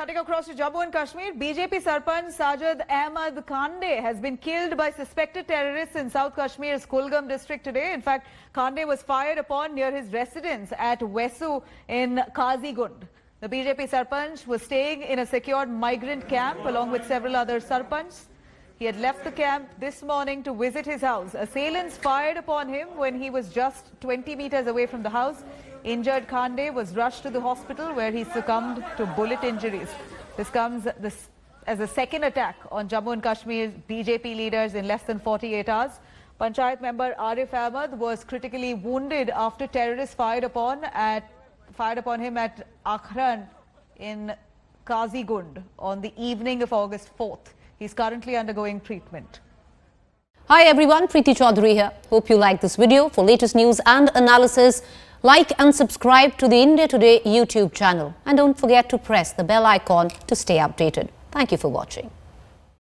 Cutting across to Jammu and Kashmir, BJP Sarpanch Sajjad Ahmad Kande has been killed by suspected terrorists in South Kashmir's Kulgam district today. In fact, Kande was fired upon near his residence at Wesu in Qazigund. The BJP Sarpanch was staying in a secured migrant camp along with several other Sarpanchs. He had left the camp this morning to visit his house. Assailants fired upon him when he was just 20 meters away from the house. Injured Kande was rushed to the hospital where he succumbed to bullet injuries. This comes as a second attack on Jammu and Kashmir's BJP leaders in less than 48 hours. Panchayat member Arif Ahmad was critically wounded after terrorists fired upon at fired upon him at Akhran in Qazigund on the evening of August 4th. He's currently undergoing treatment. Hi everyone, Preeti Chaudhary here. Hope you like this video. For latest news and analysis, like and subscribe to the India Today YouTube channel. And don't forget to press the bell icon to stay updated. Thank you for watching.